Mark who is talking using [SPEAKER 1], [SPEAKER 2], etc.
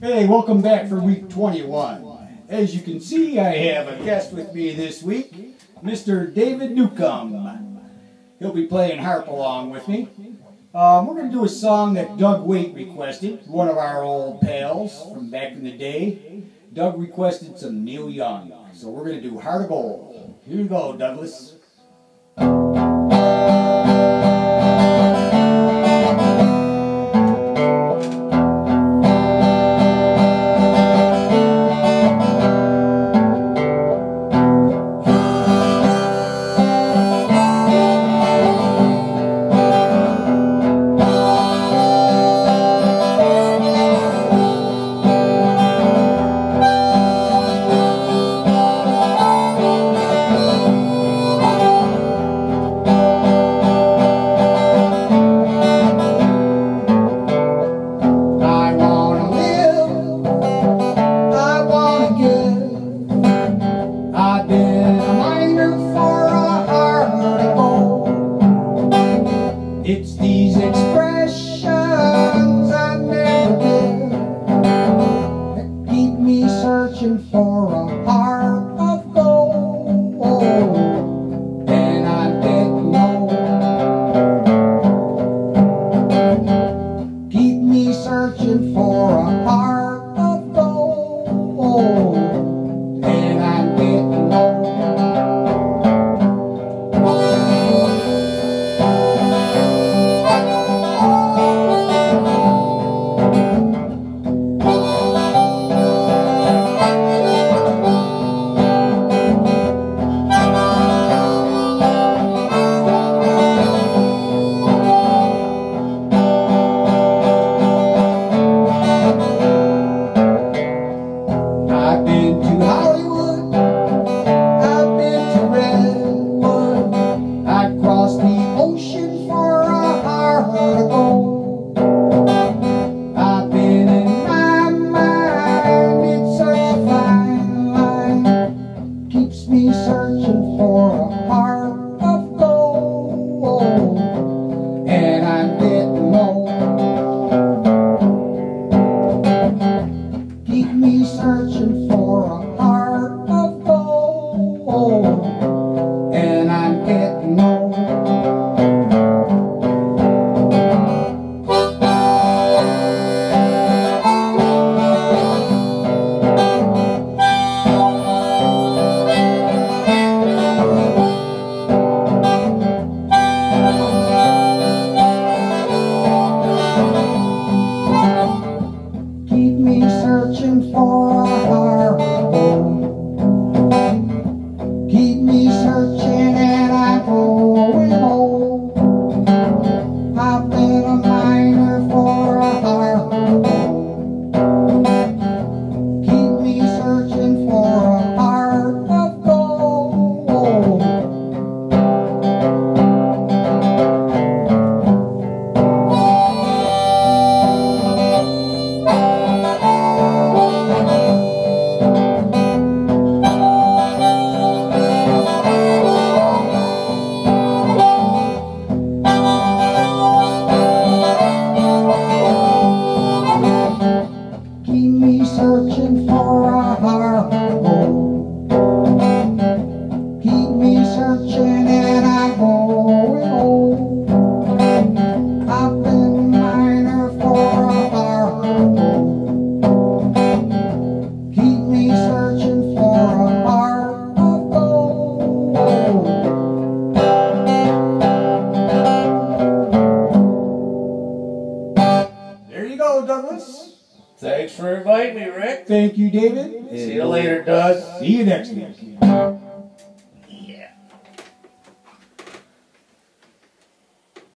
[SPEAKER 1] Hey, welcome back for week 21. As you can see, I have a guest with me this week, Mr. David Newcome. He'll be playing harp along with me. Um, we're going to do a song that Doug Waite requested, one of our old pals from back in the day. Doug requested some Neil Young, so we're going to do Heart of Gold. Here you go, Douglas. For a been to Hollywood, I've been to Redwood, I crossed the ocean for a. I've been in my mind, it's such a fine line, keeps me searching for a heart
[SPEAKER 2] Thanks for inviting me, Rick.
[SPEAKER 1] Thank you, David.
[SPEAKER 2] See you later, Doug.
[SPEAKER 1] See you next week.